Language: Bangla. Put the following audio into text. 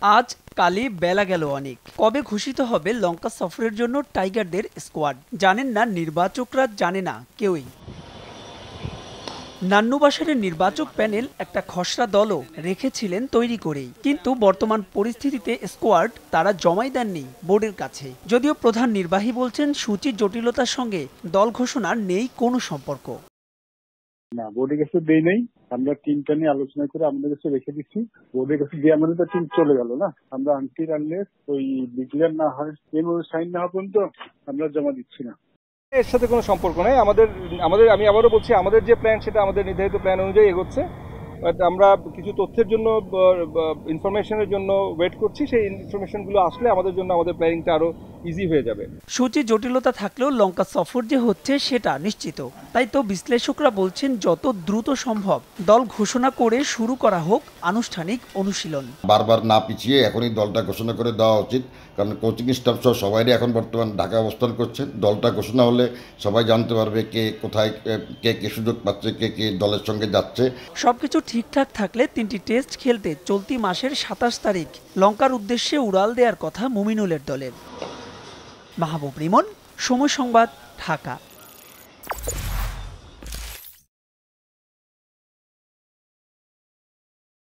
আজ কালে বেলা গেল অনেক। কবে ঘোষিত হবে লঙ্কা সফরের জন্য টাইগারদের স্কোয়াড? জানেন না নির্বাচকরা, জানে না কেউই। নান্নুবাসারের নির্বাচক প্যানেল একটা খসড়া দলও রেখেছিলেন তৈরি করেই। কিন্তু বর্তমান পরিস্থিতিতে স্কোয়াড তারা জমাই দেননি বোর্ডের কাছে। যদিও প্রধান নির্বাহী বলছেন সূচির জটিলতার সঙ্গে দল ঘোষণার নেই কোনো সম্পর্ক। না বোর্ডের কাছে দেই নাই। আমরা টিমটা নিয়ে আলোচনা করে আমাদের কাছে রেখে দিচ্ছি। বোর্ডের কাছে দিয়ে আমাদের তো টিম চলে গেল না? আমরা আনটির আনলে ওই ডিক্লেয়ার না হয় এর সাইন না হওয়া পর্যন্ত আমরা জমা দিচ্ছি না। এর সাথে কোনো সম্পর্ক নেই। আমাদের আমাদের, আমি আবারও বলছি, আমাদের যে প্ল্যান সেটা আমাদের নির্ধারিত প্ল্যান অনুযায়ী এগোচ্ছে। বাট আমরা কিছু তথ্যের জন্য ইনফরমেশনের জন্য ওয়েট করছি। সেই ইনফরমেশনগুলো আসলে আমাদের জন্য আমাদের প্ল্যানিংটা আরও ইজি হয়ে যাবে। সূচি জটিলতা থাকলেও লঙ্কা সফর যে হচ্ছে সেটা নিশ্চিত। তাই তো বিশ্লেষকরা বলছেন যত দ্রুত সম্ভব দল ঘোষণা করে শুরু করা হোক আনুষ্ঠানিক অনুশীলন। বারবার না পিছিয়ে এখনই দলটা ঘোষণা করে দেওয়া উচিত কারণ কোচিং স্টাফ সহ সবাইই এখন বর্তমান ঢাকা অবস্থান করছে। দলটা ঘোষণা হলে সবাই জানতে পারবে কে কোথায় কে কে সুযোগ পাচ্ছে কে কে দলের সঙ্গে যাচ্ছে। সবকিছু ঠিকঠাক থাকলে তিনটি টেস্ট খেলতে চলতি মাসের সাতাশ তারিখ লঙ্কার উদ্দেশ্যে উড়াল দেওয়ার কথা মুমিনুলের দলের। মাহবুব রিমন সময় সংবাদ ঢাকা।